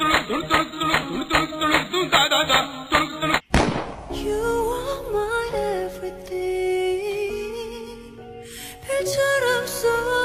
You are my everything. 별처럼 쏟